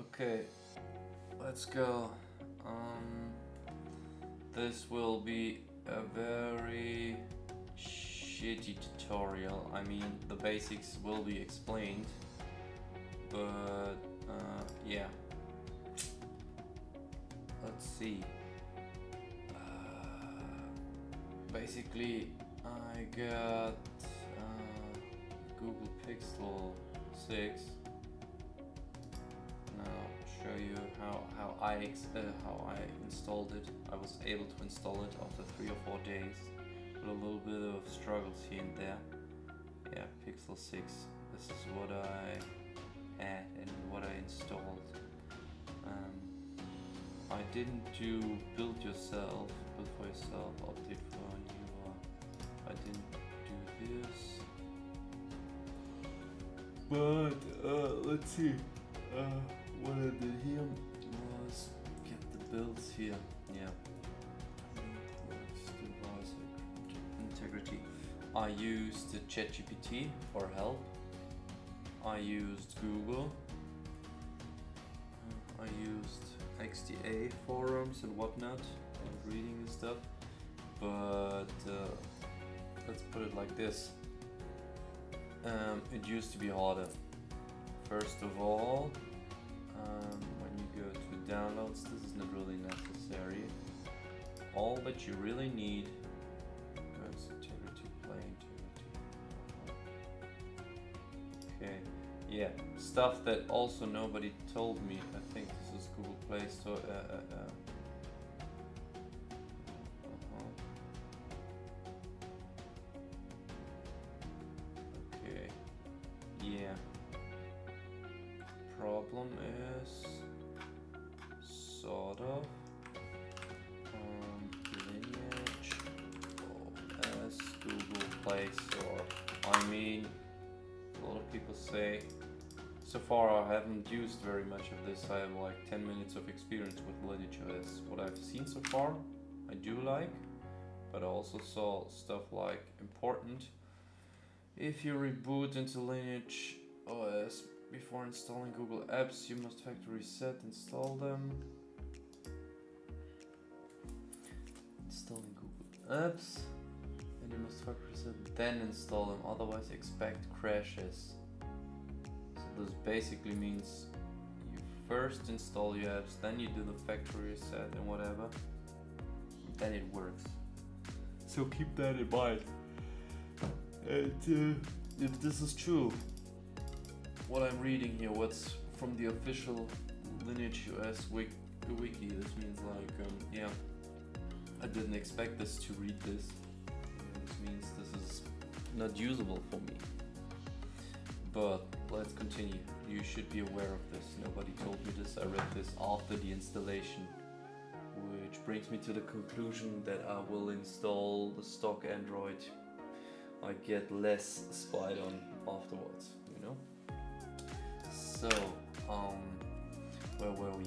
Okay, let's go. Um, this will be a very shitty tutorial. I mean, the basics will be explained, but uh, yeah. Let's see. Uh, basically, I got uh, Google Pixel 6 I uh, how I installed it. I was able to install it after three or four days, with a little bit of struggles here and there. Yeah, Pixel 6. This is what I had and what I installed. Um, I didn't do build yourself, build for yourself, update for newer. I didn't do this. But uh, let's see. Uh, what I did here builds here. Yeah. Integrity. I used the ChatGPT for help. I used Google. I used XDA forums and whatnot and reading and stuff. But uh, let's put it like this. Um, it used to be harder. First of all, um, when you go to downloads, All that you really need integrity, play. Okay, yeah, stuff that also nobody told me. I think this is Google Play Store. Uh, uh, uh. Play Store. I mean, a lot of people say. So far, I haven't used very much of this. I have like 10 minutes of experience with Lineage OS. What I've seen so far, I do like, but I also saw stuff like important. If you reboot into Lineage OS before installing Google Apps, you must factory reset, install them. Installing Google Apps, you must factory reset, then install them, otherwise expect crashes. So this basically means you first install your apps, then you do the factory reset and whatever, then it works. So keep that in mind. And uh, if this is true, what I'm reading here, what's from the official Lineage OS wiki, wiki this means like, um, yeah, I didn't expect this to read this. Means this is not usable for me. But let's continue. You should be aware of this. Nobody told me this. I read this after the installation. Which brings me to the conclusion that I will install the stock Android. I get less spied on afterwards, you know? So, um, where were we?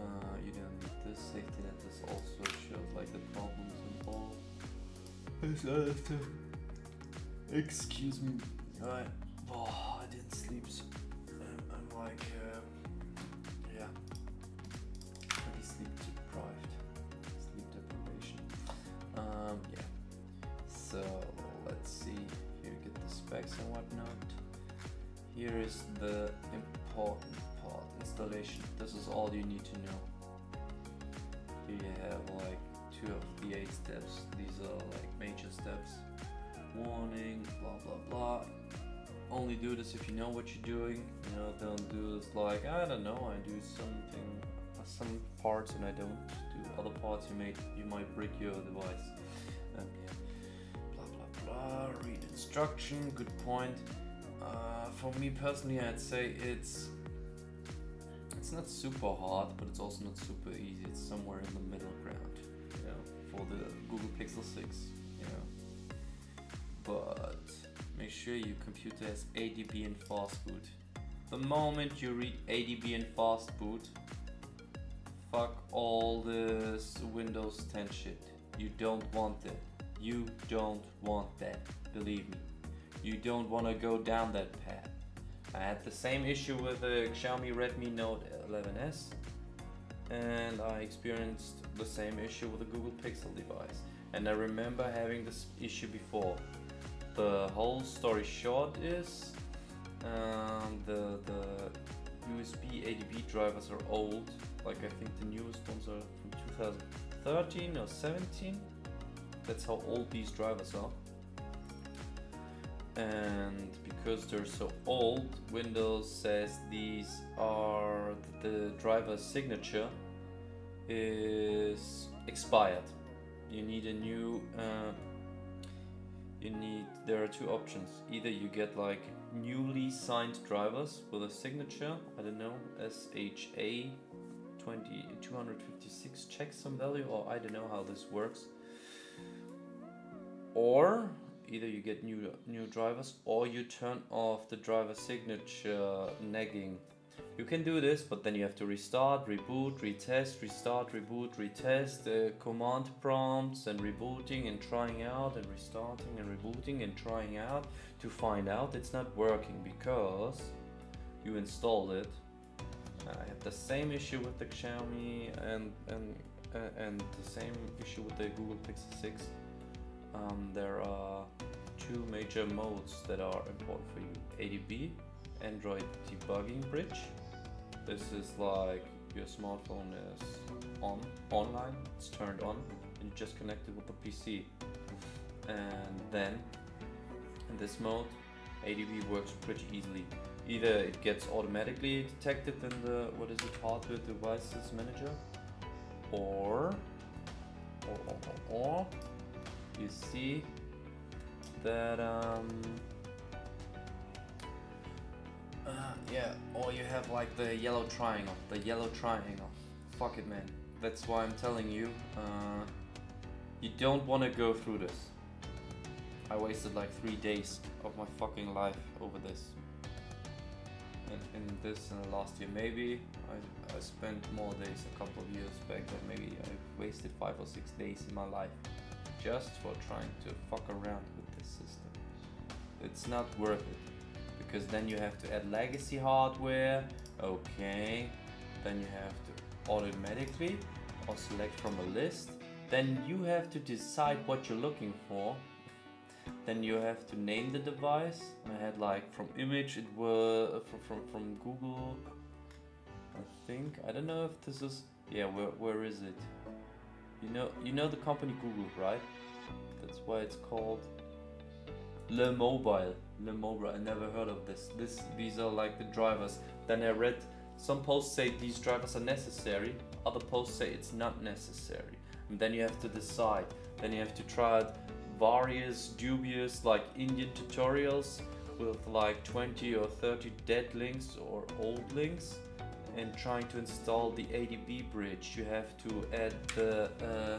Uh, you don't need this safety net. This also shows like the problems involved. Stuff. Excuse me. I, oh, I didn't sleep. So I'm, I'm like, uh, yeah, pretty sleep deprived. Sleep deprivation. Um, yeah. So let's see. Here get the specs and whatnot. Here is the important part, installation. This is all you need to know. Here you have like two of the eight steps. These are like major steps. Warning, blah blah blah. Only do this if you know what you're doing. You know, don't do this like I don't know. I do something, some parts and I don't do other parts. You might you might break your device. Um, yeah. Blah blah blah. Read instruction. Good point. Uh, for me personally, I'd say it's it's not super hard, but it's also not super easy. It's somewhere in the middle the Google Pixel 6, you know. But make sure your computer has ADB and fast boot. The moment you read ADB and fast boot, fuck all this Windows 10 shit. You don't want that. You don't want that. Believe me. You don't want to go down that path. I had the same issue with the Xiaomi Redmi Note 11s and I experienced the same issue with the Google Pixel device. And I remember having this issue before. The whole story short is um, the, the USB ADB drivers are old. Like I think the newest ones are from 2013 or 17. That's how old these drivers are and because they're so old Windows says these are the driver's signature is expired. You need a new uh, you need there are two options. Either you get like newly signed drivers with a signature I don't know SHA 20 256 checksum value or I don't know how this works. Or either you get new new drivers or you turn off the driver signature nagging. You can do this, but then you have to restart, reboot, retest, restart, reboot, retest, uh, command prompts and rebooting and trying out and restarting and rebooting and trying out to find out it's not working because you installed it. I had the same issue with the Xiaomi and and uh, and the same issue with the Google Pixel 6 um, there are two major modes that are important for you. ADB, Android Debugging Bridge. This is like your smartphone is on online, it's turned on, and you just connect it with the PC. And then in this mode, ADB works pretty easily. Either it gets automatically detected in the what is it hardware devices manager, or or, or, or you see that um uh, yeah or you have like the yellow triangle the yellow triangle. Fuck it man. That's why I'm telling you uh, you don't want to go through this. I wasted like three days of my fucking life over this. In, in this in the last year. Maybe I, I spent more days a couple of years back but maybe I wasted five or six days in my life just for trying to fuck around with this system. It's not worth it because then you have to add legacy hardware, okay, then you have to automatically or select from a list, then you have to decide what you're looking for, then you have to name the device. I had like from image, it was uh, from, from, from Google, I think, I don't know if this is, yeah, where, where is it? You know, you know the company Google, right? That's why it's called Le Mobile. Le Mobile. I never heard of this. This, these are like the drivers. Then I read some posts say these drivers are necessary. Other posts say it's not necessary. And then you have to decide. Then you have to try out various dubious like Indian tutorials with like 20 or 30 dead links or old links and trying to install the ADB bridge you have to add the uh,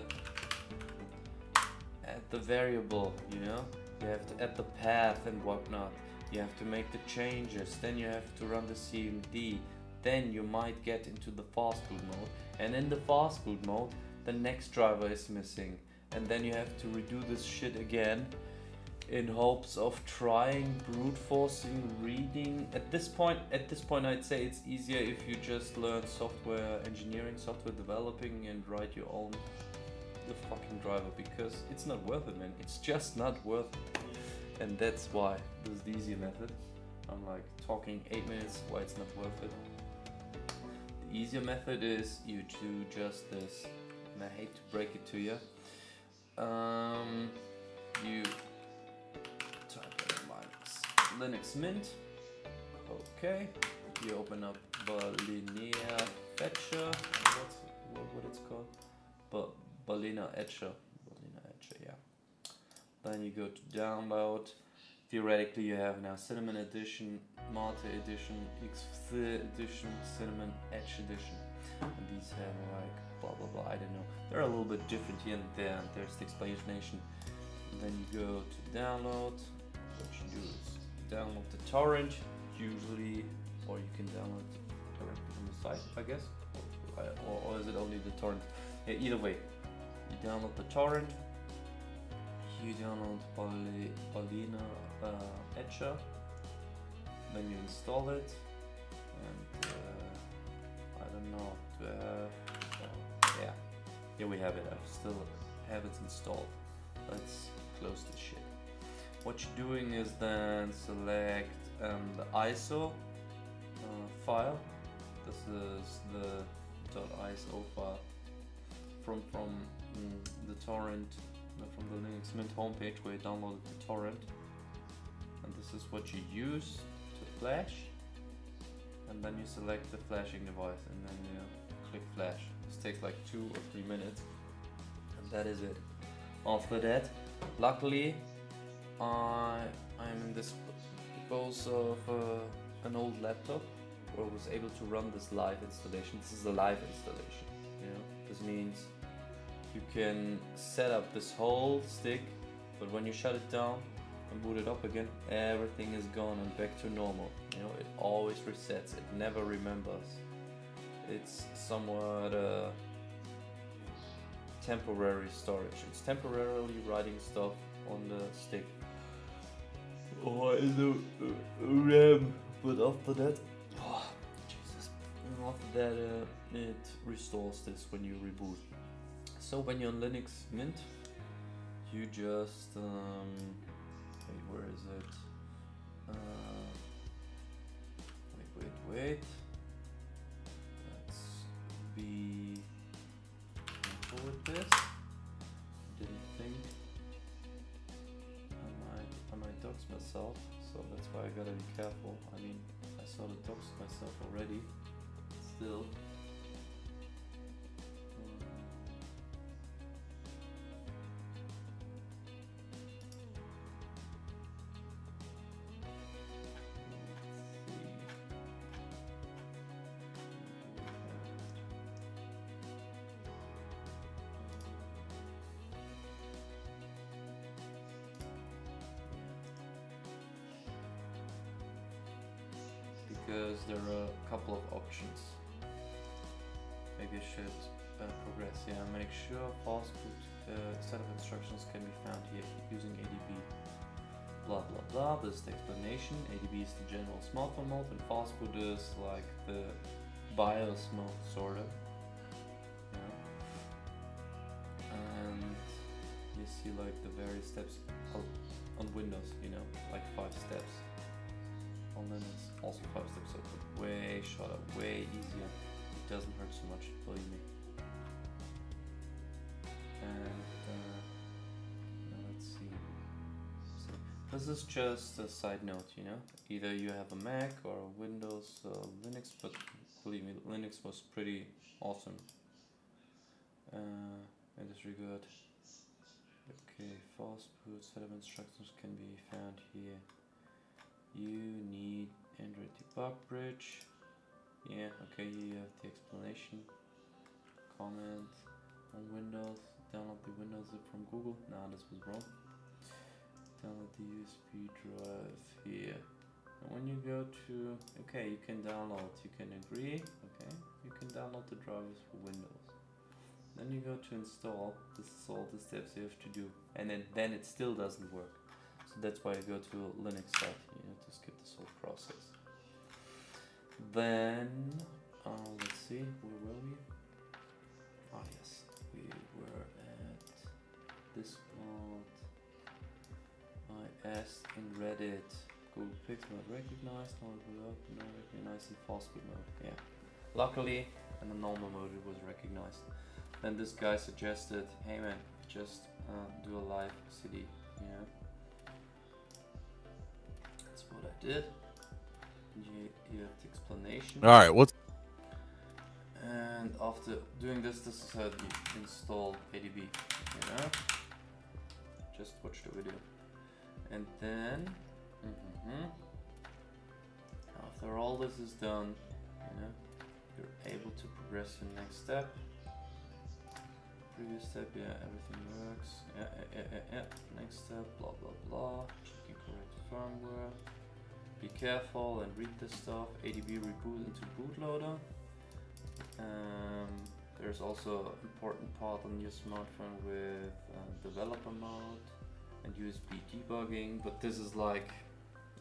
the variable you know? You have to add the path and whatnot. You have to make the changes. Then you have to run the CMD then you might get into the fast boot mode. And in the fast boot mode the next driver is missing. And then you have to redo this shit again in hopes of trying brute forcing reading. At this point at this point i'd say it's easier if you just learn software engineering software developing and write your own the fucking driver because it's not worth it man it's just not worth it and that's why this is the easier method i'm like talking eight minutes why it's not worth it the easier method is you do just this and i hate to break it to you um, you type in Linux Linux Mint. Okay. You open up Balena Fetcher. What's what, what it's called? But Balena Etcher. Balena Etcher, yeah. Then you go to download. Theoretically, you have now Cinnamon Edition, Mate Edition, Xfce Edition, Cinnamon Edge Edition. And these have like blah blah blah. I don't know. They're a little bit different here and there. There's the explanation. And then you go to download. What you do is download the torrent usually or you can download directly from the site I guess or, or, or is it only the torrent yeah, either way you download the torrent you download Balena uh, Etcher then you install it, and uh, I don't know. Uh, yeah, here we have it. I still have it installed. Let's close this shit. What you're doing is then select um, the ISO uh, file. This is the .iso file from from mm, the torrent from the Linux Mint homepage where you downloaded the torrent. And this is what you use to flash. And then you select the flashing device and then you click flash. This takes like two or three minutes. And that is it. After that, luckily, I I'm in this pose of uh, an old laptop where I was able to run this live installation. This is a live installation. You know, this means you can set up this whole stick, but when you shut it down and boot it up again, everything is gone and back to normal. You know, it always resets. It never remembers. It's somewhat uh, temporary storage. It's temporarily writing stuff on the stick or in the uh, RAM. But after that, oh, Jesus, after that, uh, it restores this when you reboot. So when you're on Linux Mint, you just um, wait, where is it? Uh, wait, wait, wait. Let's be careful with this. Didn't think I might, I might dox myself, so that's why I gotta be careful. I mean, I sort of doxed myself already. Still. Because there are a couple of options. Maybe I should uh, progress. Yeah, make sure fast boot uh, set of instructions can be found here using ADB. Blah blah blah. This is the explanation. ADB is the general smartphone mode, and fast boot is like the BIOS mode, sort of. Yeah. And you see like the various steps on Windows, you know, like five steps on also five steps open. Way shorter, way easier. It doesn't hurt so much, believe me. And uh, let's see. So this is just a side note, you know. Either you have a Mac or a Windows uh, Linux, but believe me, Linux was pretty awesome uh, in this regard. Okay, fast boot set of instructions can be found here you need Android debug bridge. Yeah, okay, you have the explanation. Comment on Windows. Download the Windows zip from Google. Nah, this was wrong. Download the USB drive here. And when you go to, okay, you can download, you can agree, okay, you can download the drivers for Windows. Then you go to install, this is all the steps you have to do, and then, then it still doesn't work. So that's why I go to Linux site, you know, to skip this whole process. Then, uh, let's see, where were we? Ah yes, we were at this spot. I asked in Reddit, Google Pixel not recognized, not not recognized in fastboot mode. Yeah, luckily in the normal mode it was recognized. Then this guy suggested, hey man, just uh, do a live CD, you know. Did. You, you have the explanation. All right, what's And after doing this, this is how you install ADB. You know? Just watch the video. And then, mhm, after all this is done, you know, you're able to progress to the next step. Previous step, yeah, everything works. Yeah, yeah, yeah, yeah. Next step, blah blah blah. Checking correct firmware. Be careful and read this stuff. ADB reboot into bootloader. Um, there's also important part on your smartphone with uh, developer mode and USB debugging, but this is like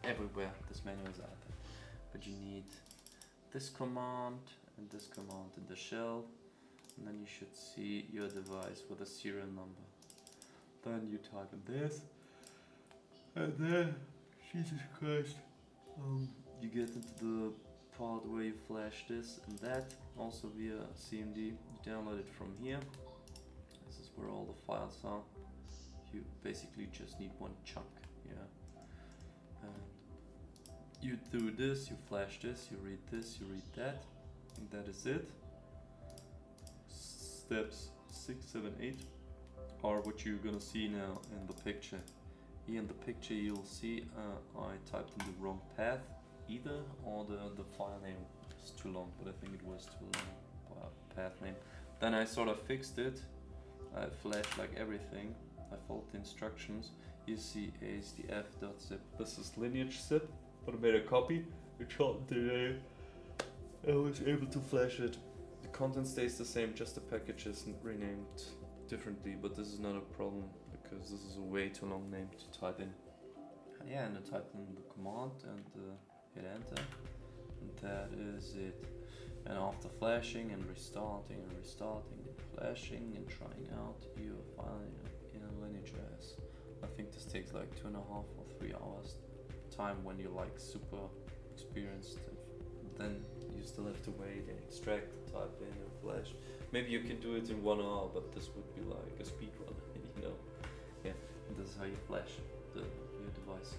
everywhere. This menu is out there. but you need this command and this command in the shell and then you should see your device with a serial number then you type in this and then Jesus Christ um, you get into the part where you flash this and that also via CMD you download it from here. This is where all the files are. You basically just need one chunk yeah. And you do this you flash this you read this you read that and that is it. Steps six seven eight are what you're gonna see now in the picture here in the picture you'll see uh, I typed in the wrong path either or the, the file name was too long but I think it was too long uh, path name. Then I sort of fixed it. I flashed like everything. I followed the instructions. You see asdf.zip this is lineage zip but I made a copy. It shot today I was able to flash it. The content stays the same just the package is renamed differently but this is not a problem because this is a way too long name to type in. Yeah and I typed in the command and uh, hit enter. And that is it. And after flashing and restarting and restarting and flashing and trying out you finally in a lineage.js I think this takes like two and a half or three hours time when you're like super experienced. Then you still have to wait and extract type in and flash. Maybe you can do it in one hour but this would be like a speed run this is how you flash the, your device